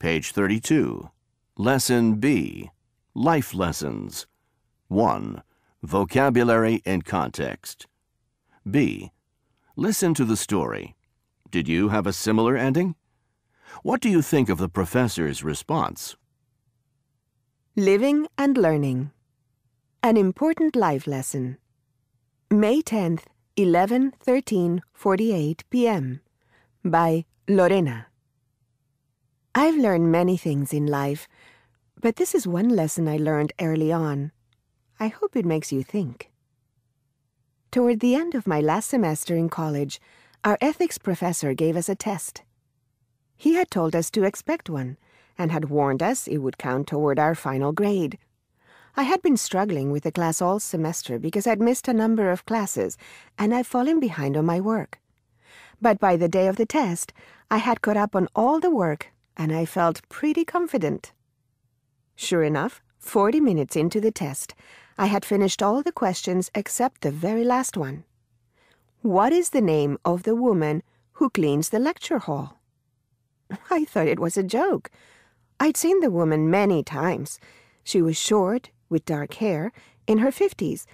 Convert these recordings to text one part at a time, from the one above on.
Page 32. Lesson B. Life Lessons. 1. Vocabulary and Context. B. Listen to the story. Did you have a similar ending? What do you think of the professor's response? Living and Learning. An Important Life Lesson. May 10th, 11 13 48 p.m. by Lorena. I've learned many things in life, but this is one lesson I learned early on. I hope it makes you think. Toward the end of my last semester in college, our ethics professor gave us a test. He had told us to expect one and had warned us it would count toward our final grade. I had been struggling with the class all semester because I'd missed a number of classes and I'd fallen behind on my work. But by the day of the test, I had caught up on all the work and I felt pretty confident. Sure enough, 40 minutes into the test, I had finished all the questions except the very last one. What is the name of the woman who cleans the lecture hall? I thought it was a joke. I'd seen the woman many times. She was short, with dark hair, in her fifties,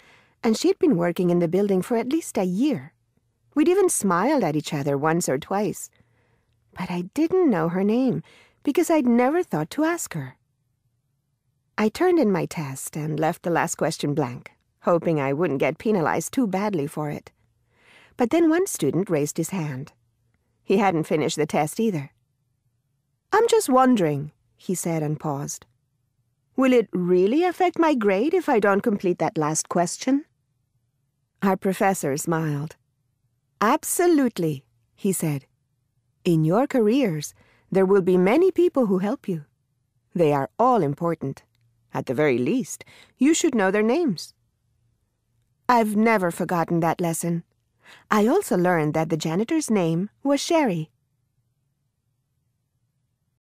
and she'd been working in the building for at least a year. We'd even smiled at each other once or twice. But I didn't know her name because I'd never thought to ask her. I turned in my test and left the last question blank, hoping I wouldn't get penalized too badly for it. But then one student raised his hand. He hadn't finished the test either. I'm just wondering, he said and paused. Will it really affect my grade if I don't complete that last question? Our professor smiled. Absolutely, he said. In your careers, there will be many people who help you. They are all important. At the very least, you should know their names. I've never forgotten that lesson. I also learned that the janitor's name was Sherry.